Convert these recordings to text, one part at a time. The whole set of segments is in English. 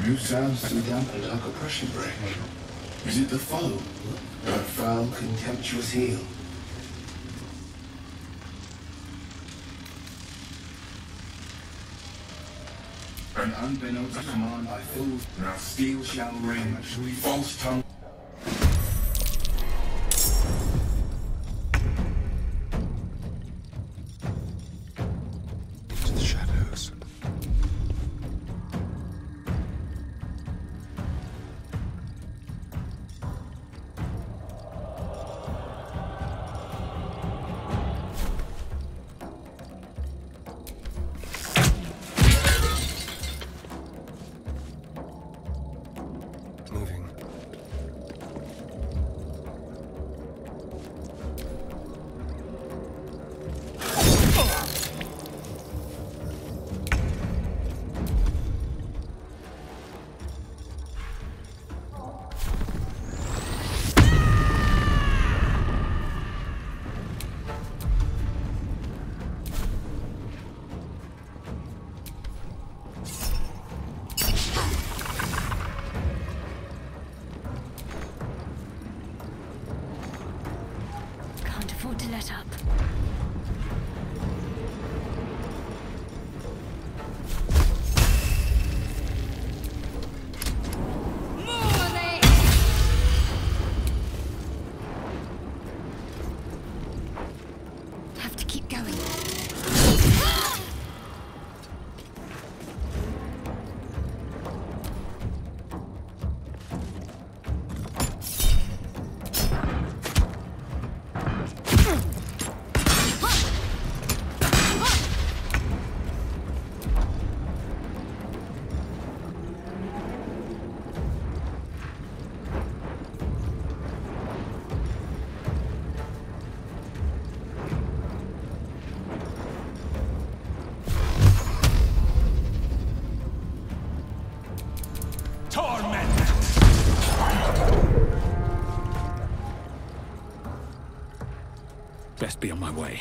You sound so dampened like a pressure break. Is it the foe? That foul, contemptuous heel? An unbeknownst command by fools, now steel shall ring. False tongue. Moving. Let up. Best be on my way.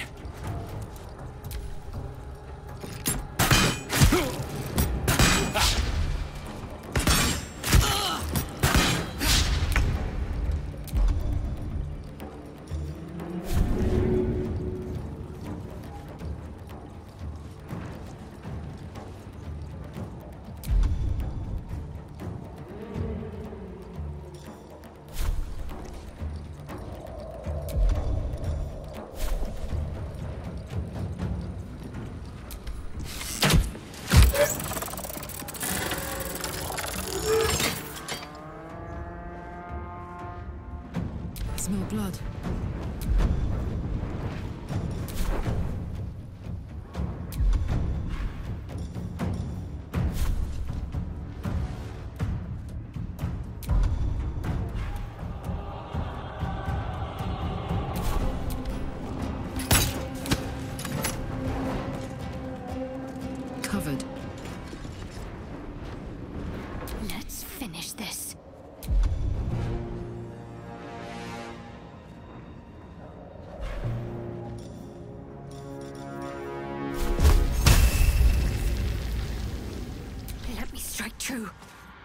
Smell blood.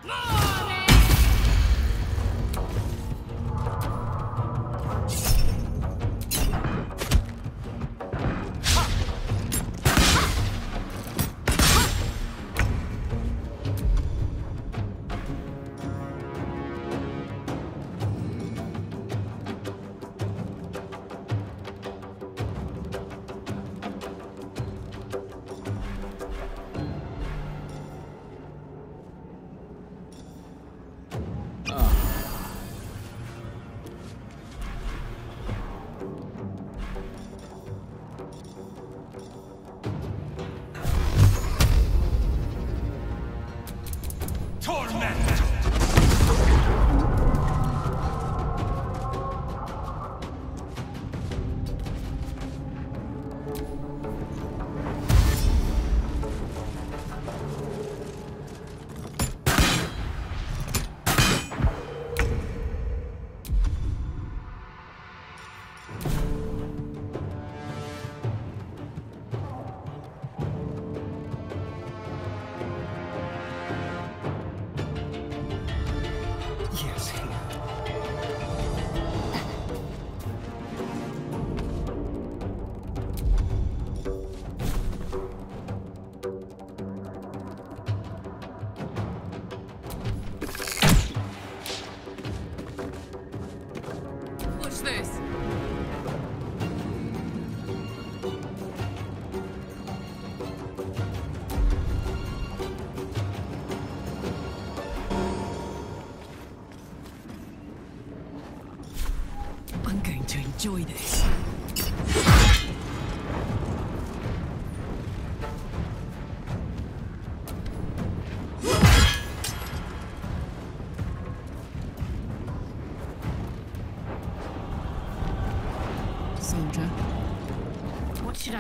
Enjoy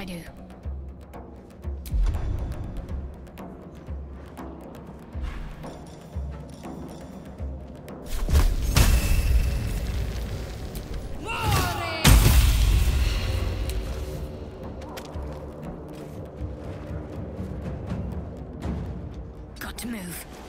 do? Got to move.